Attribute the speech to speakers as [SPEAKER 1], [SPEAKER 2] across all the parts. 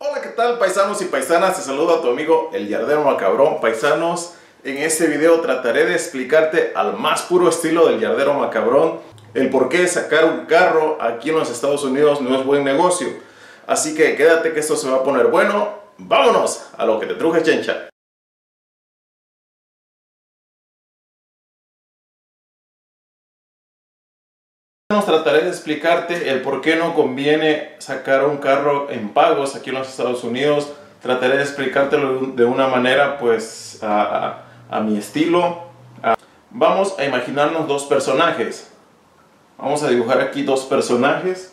[SPEAKER 1] Hola, ¿qué tal paisanos y paisanas? Te saludo a tu amigo El Yardero Macabrón. Paisanos, en este video trataré de explicarte al más puro estilo del Yardero Macabrón el por qué sacar un carro aquí en los Estados Unidos no es buen negocio. Así que quédate que esto se va a poner bueno. ¡Vámonos a lo que te truje chencha! Trataré de explicarte el por qué no conviene sacar un carro en pagos aquí en los Estados Unidos. Trataré de explicártelo de una manera pues a, mi estilo. Vamos a imaginarnos dos personajes. Vamos a dibujar aquí dos personajes.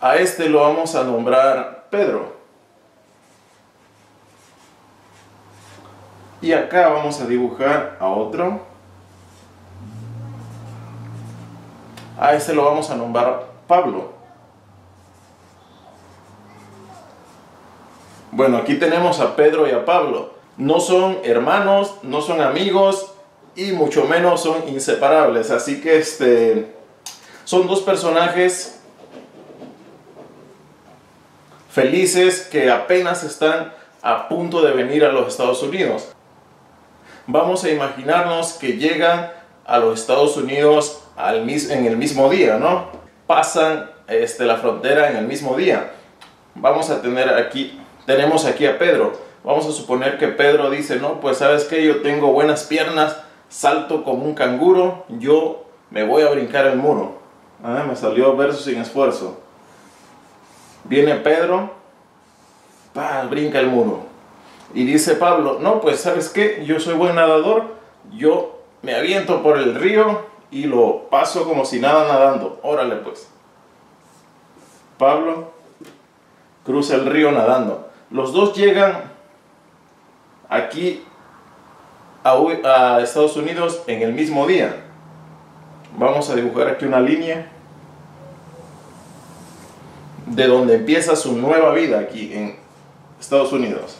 [SPEAKER 1] A este lo vamos a nombrar Pedro. Y acá vamos a dibujar a otro. A este lo vamos a nombrar Pablo. Bueno, aquí tenemos a Pedro y a Pablo. No son hermanos, no son amigos y mucho menos son inseparables. Así que este, son dos personajes felices que apenas están a punto de venir a los Estados Unidos vamos a imaginarnos que llegan a los Estados Unidos en el mismo día, ¿no? Pasan este, la frontera en el mismo día. Vamos a tener aquí, tenemos aquí a Pedro. Vamos a suponer que Pedro dice, no, pues sabes que yo tengo buenas piernas, salto como un canguro, yo me voy a brincar el muro. Ah, me salió verso sin esfuerzo. Viene Pedro, pa, brinca el muro. Y dice Pablo, no, pues sabes qué, yo soy buen nadador, yo me aviento por el río y lo paso como si nada nadando. Órale pues. Pablo cruza el río nadando. Los dos llegan aquí a, a Estados Unidos en el mismo día. Vamos a dibujar aquí una línea de donde empieza su nueva vida aquí en Estados Unidos.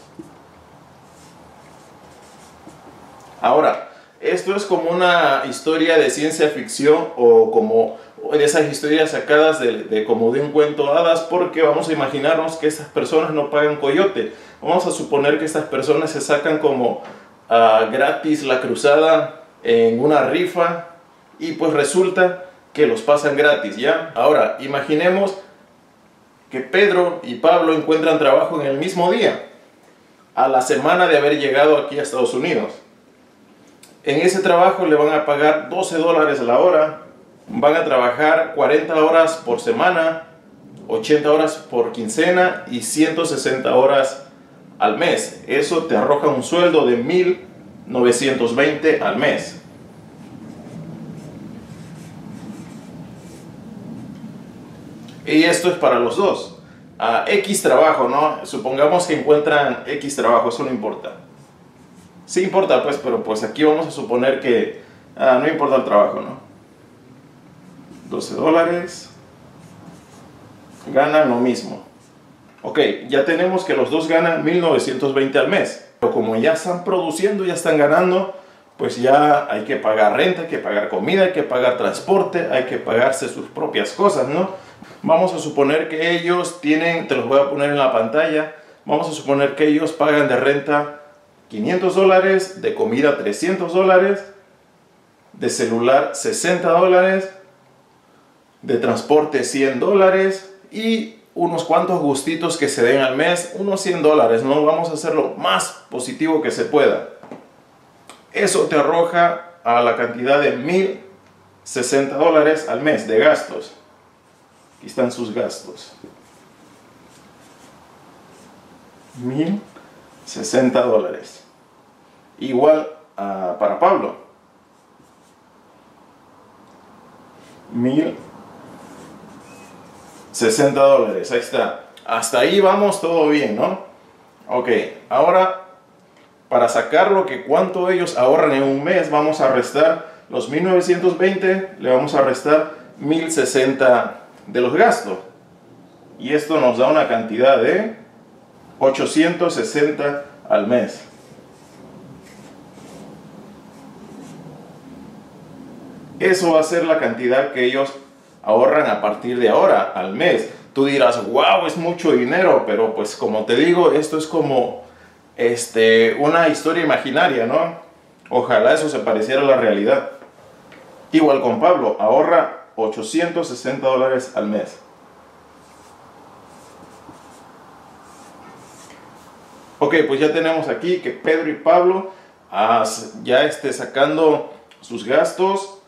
[SPEAKER 1] Ahora, esto es como una historia de ciencia ficción o como de esas historias sacadas de, como de un cuento hadas porque vamos a imaginarnos que estas personas no pagan coyote. Vamos a suponer que estas personas se sacan como ah, gratis la cruzada en una rifa y pues resulta que los pasan gratis, ¿ya? Ahora, imaginemos que Pedro y Pablo encuentran trabajo en el mismo día, a la semana de haber llegado aquí a Estados Unidos. En ese trabajo le van a pagar 12 dólares a la hora, van a trabajar 40 horas por semana, 80 horas por quincena y 160 horas al mes. Eso te arroja un sueldo de 1920 al mes. Y esto es para los dos. A X trabajo, ¿no? Supongamos que encuentran X trabajo, eso no importa. Sí importa, pues, pero pues aquí vamos a suponer que ah, no importa el trabajo, ¿no? 12 dólares. Ganan lo mismo. Ok, ya tenemos que los dos ganan 1920 al mes. Pero como ya están produciendo, ya están ganando, pues ya hay que pagar renta, hay que pagar comida, hay que pagar transporte, hay que pagarse sus propias cosas, ¿no? Vamos a suponer que ellos tienen, te los voy a poner en la pantalla, vamos a suponer que ellos pagan de renta 500 dólares, de comida 300 dólares, de celular 60 dólares, de transporte 100 dólares y unos cuantos gustitos que se den al mes, unos 100 dólares, ¿no? Vamos a hacer lo más positivo que se pueda. Eso te arroja a la cantidad de 1060 dólares al mes de gastos. Aquí están sus gastos. 1060 dólares igual para Pablo. 1060 dólares, ahí está. Hasta ahí vamos todo bien, ¿no? Ok, ahora para sacar lo que cuánto ellos ahorran en un mes, vamos a restar los 1920, le vamos a restar 1060 de los gastos. Y esto nos da una cantidad de 860 al mes. Eso va a ser la cantidad que ellos ahorran a partir de ahora, al mes. Tú dirás, wow, es mucho dinero, pero pues como te digo, esto es como este, una historia imaginaria, ¿no? Ojalá eso se pareciera a la realidad. Igual con Pablo, ahorra 860 dólares al mes. Ok, pues ya tenemos aquí que Pedro y Pablo ya esté sacando sus gastos,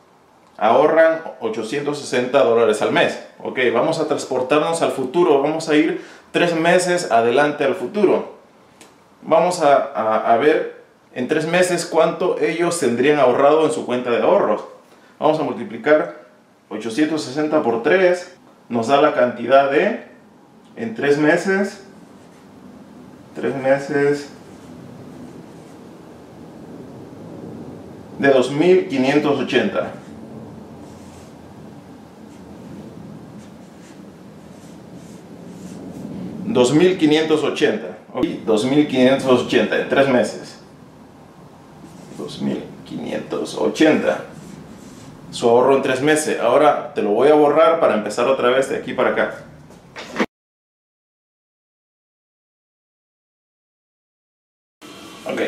[SPEAKER 1] ahorran 860 dólares al mes. Ok, vamos a transportarnos al futuro, vamos a ir tres meses adelante al futuro. Vamos a, a ver en tres meses cuánto ellos tendrían ahorrado en su cuenta de ahorros. Vamos a multiplicar 860 por 3, nos da la cantidad de, en tres meses, tres meses de 2580 2580 2580 en tres meses. 2580 su ahorro en tres meses. Ahora te lo voy a borrar para empezar otra vez de aquí para acá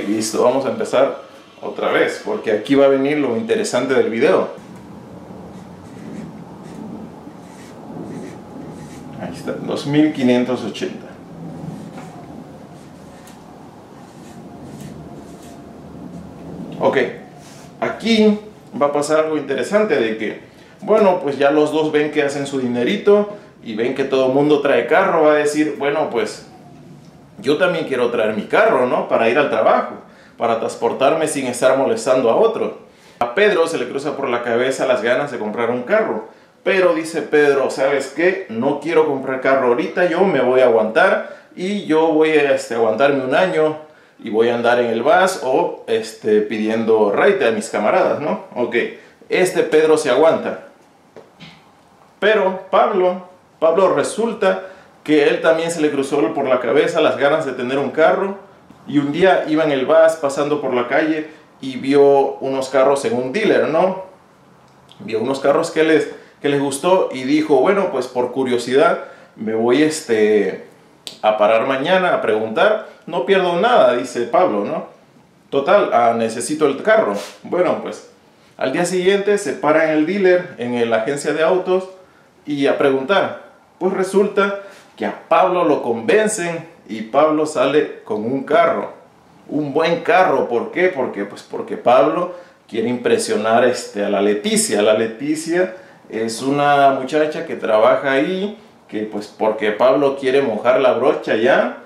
[SPEAKER 1] listo, vamos a empezar otra vez, porque aquí va a venir lo interesante del video. Ahí está, 2580. Ok, aquí va a pasar algo interesante de que, bueno, pues ya los dos ven que hacen su dinerito y ven que todo el mundo trae carro, va a decir, bueno, pues yo también quiero traer mi carro, ¿no? Para ir al trabajo, para transportarme sin estar molestando a otro. A Pedro se le cruza por la cabeza las ganas de comprar un carro. Pero dice Pedro, ¿sabes qué? No quiero comprar carro ahorita, yo me voy a aguantar y yo voy a este, aguantarme un año y voy a andar en el bus o este, pidiendo raite a mis camaradas, ¿no? Ok, este Pedro se aguanta. Pero Pablo, Pablo resulta que él también se le cruzó por la cabeza las ganas de tener un carro y un día iba en el bus pasando por la calle y vio unos carros en un dealer, ¿no? Vio unos carros que les, que les gustó y dijo, bueno, pues por curiosidad me voy este, a parar mañana a preguntar, no pierdo nada, dice Pablo, ¿no? Total, ah, necesito el carro. Bueno, pues al día siguiente se para en el dealer, en la agencia de autos y a preguntar. Pues resulta que a Pablo lo convencen y Pablo sale con un carro, un buen carro. ¿Por qué? Porque, pues porque Pablo quiere impresionar este, a la Leticia. La Leticia es una muchacha que trabaja ahí, que pues porque Pablo quiere mojar la brocha ya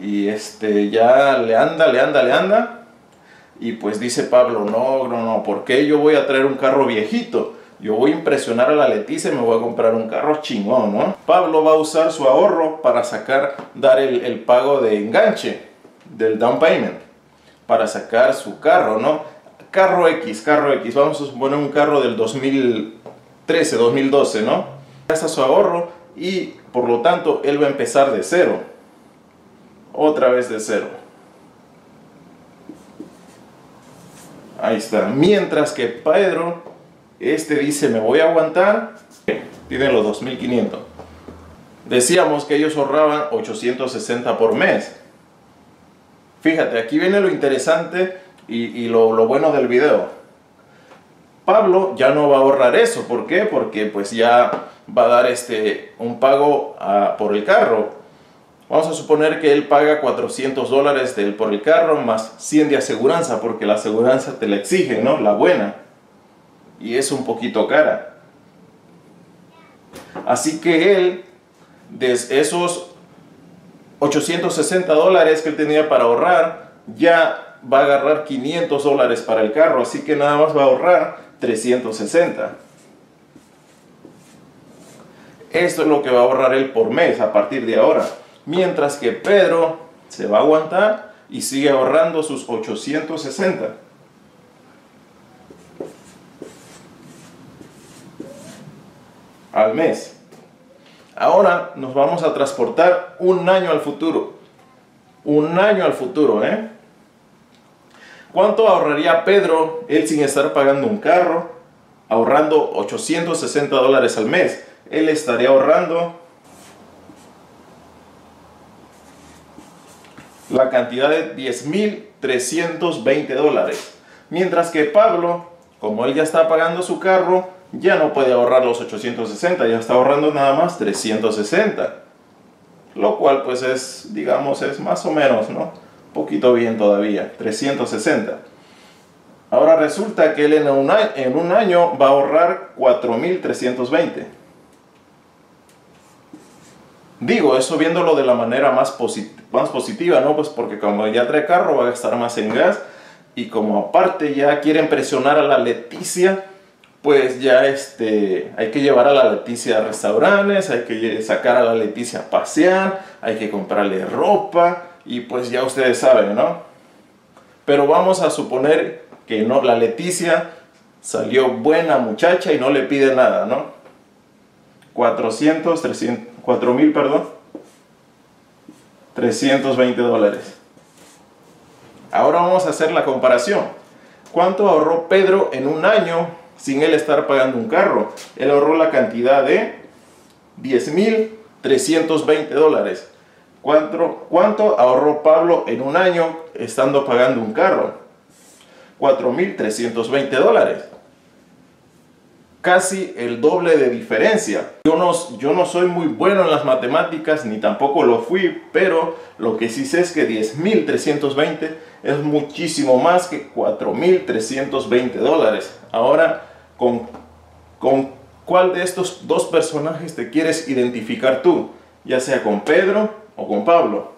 [SPEAKER 1] y este ya le anda, le anda, le anda. Y pues dice Pablo, no, no, no, ¿por qué yo voy a traer un carro viejito? Yo voy a impresionar a la Leticia y me voy a comprar un carro chingón, ¿no? Pablo va a usar su ahorro para sacar, dar el, pago de enganche del down payment, para sacar su carro, ¿no? Carro X, carro X, vamos a suponer un carro del 2013, 2012, ¿no? Gasta su ahorro y por lo tanto él va a empezar de cero. Otra vez de cero. Ahí está. Mientras que Pedro este dice, me voy a aguantar. Tienen los 2500. Decíamos que ellos ahorraban 860 por mes. Fíjate, aquí viene lo interesante y, lo, bueno del video. Pablo ya no va a ahorrar eso. ¿Por qué? Porque pues ya va a dar este, un pago por el carro. Vamos a suponer que él paga 400 dólares por el carro más 100 de aseguranza, porque la aseguranza te la exige, ¿no? La buena y es un poquito cara. Así que él, de esos 860 dólares que él tenía para ahorrar, ya va a agarrar 500 dólares para el carro, así que nada más va a ahorrar 360. Esto es lo que va a ahorrar él por mes a partir de ahora. Mientras que Pedro se va a aguantar y sigue ahorrando sus 860. Al mes. Ahora nos vamos a transportar un año al futuro. Un año al futuro, ¿eh? ¿Cuánto ahorraría Pedro él sin estar pagando un carro, ahorrando 860 dólares al mes. Él estaría ahorrando la cantidad de 10.320 dólares. Mientras que Pablo, como él ya está pagando su carro, ya no puede ahorrar los 860, ya está ahorrando nada más 360. Lo cual pues es, digamos, es más o menos, ¿no? Poquito bien todavía, 360. Ahora resulta que él en un año, en un año va a ahorrar 4.320. Digo, eso viéndolo de la manera más, más positiva, ¿no? Pues porque como ya trae carro va a gastar más en gas y como aparte ya quieren presionar a la Leticia, pues ya este, hay que llevar a la Leticia a restaurantes, hay que sacar a la Leticia a pasear, hay que comprarle ropa y pues ya ustedes saben, ¿no? Pero vamos a suponer que no, la Leticia salió buena muchacha y no le pide nada, ¿no? 400, 300, 4 mil, perdón, 320 dólares. Ahora vamos a hacer la comparación. ¿Cuánto ahorró Pedro en un año sin él estar pagando un carro. Él ahorró la cantidad de 10.320 dólares. ¿Cuánto, ¿Cuánto ahorró Pablo en un año estando pagando un carro? 4.320 dólares. Casi el doble de diferencia. Yo no, yo no soy muy bueno en las matemáticas, ni tampoco lo fui, pero lo que sí sé es que 10.320 es muchísimo más que 4.320 dólares. Ahora, ¿con, ¿con cuál de estos dos personajes te quieres identificar tú? Ya sea con Pedro o con Pablo.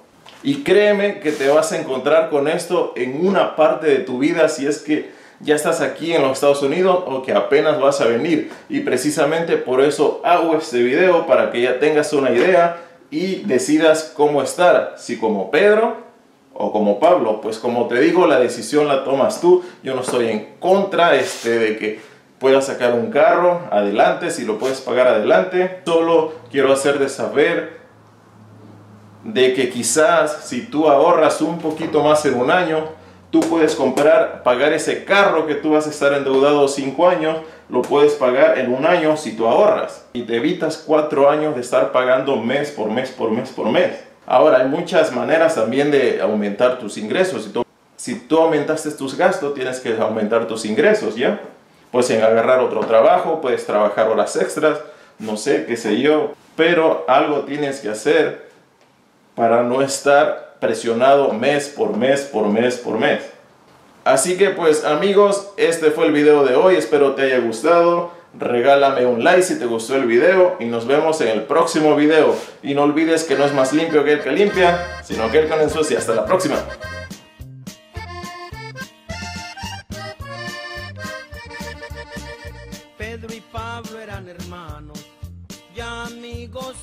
[SPEAKER 1] Y créeme que te vas a encontrar con esto en una parte de tu vida si es que ya estás aquí en los Estados Unidos o que apenas vas a venir. Y precisamente por eso hago este video para que ya tengas una idea y decidas cómo estar, si como Pedro o como Pablo. Pues como te digo, la decisión la tomas tú. Yo no estoy en contra este, de que puedas sacar un carro adelante, si lo puedes pagar adelante. Solo quiero hacerte saber de que quizás si tú ahorras un poquito más en un año, tú puedes comprar, pagar ese carro que tú vas a estar endeudado 5 años, lo puedes pagar en un año si tú ahorras. Y te evitas 4 años de estar pagando mes por mes por mes por mes. Ahora, hay muchas maneras también de aumentar tus ingresos. Si tú, si tú aumentaste tus gastos, tienes que aumentar tus ingresos, ¿ya? Puedes agarrar otro trabajo, puedes trabajar horas extras, no sé, qué sé yo. Pero algo tienes que hacer para no estar presionado mes por mes por mes por mes. Así que pues amigos, este fue el video de hoy, espero te haya gustado. Regálame un like si te gustó el video y nos vemos en el próximo video. Y no olvides que no es más limpio que el que limpia, sino que el que no ensucia. Hasta la próxima.
[SPEAKER 2] Pedro y Pablo eran hermanos y amigos